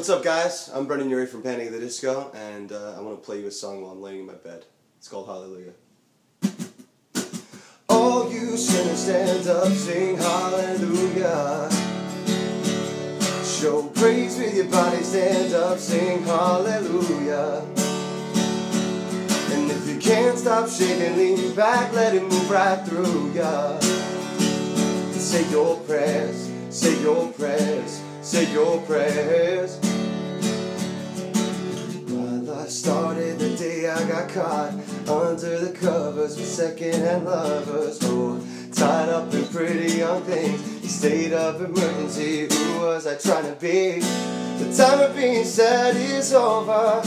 What's up, guys? I'm Brendon Urie from Panic at the Disco, and uh, I want to play you a song while I'm laying in my bed. It's called Hallelujah. All you sinners stand up, sing hallelujah. Show praise with your body, stand up, sing hallelujah. And if you can't stop shaking, lean back, let it move right through ya. Say your prayers, say your prayers, say your prayers. Caught under the covers with second-hand lovers. Oh, tied up in pretty young things. State of emergency, who was I trying to be? The time of being sad is over.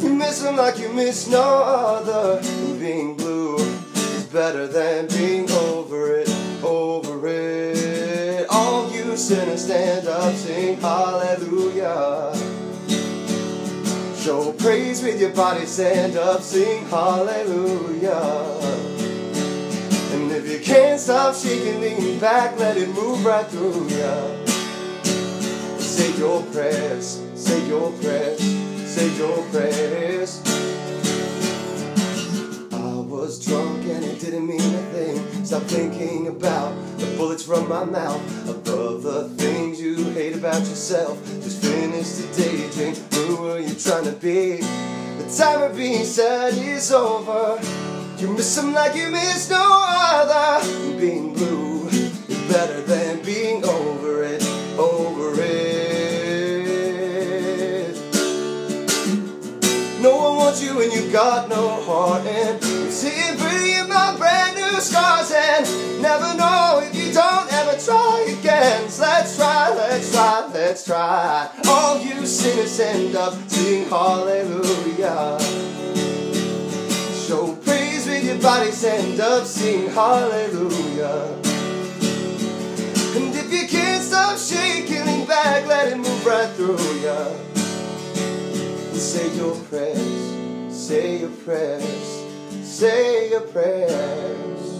You miss them like you miss no other. And being blue is better than being over it, over it. All you sinners stand up, sing hallelujah. Show praise with your body, stand up, sing hallelujah. And if you can't stop shaking, lean back, let it move right through ya. Say your prayers, say your prayers, say your prayers. I was drunk and it didn't mean a thing. Stop thinking about the bullets from my mouth, above the things you hate about yourself. Just finish the daydream. Who were you trying to be? The time of being sad is over. You miss them like you miss no other. Being blue is better than being over it, over it. No one wants you and you got no heart and you see it pretty my brand new scars and never know let's try. All you sinners end up sing hallelujah. Show praise with your bodies, stand up, sing hallelujah. And if you can't stop shaking, lean back, let it move right through ya. And say your prayers, say your prayers, say your prayers.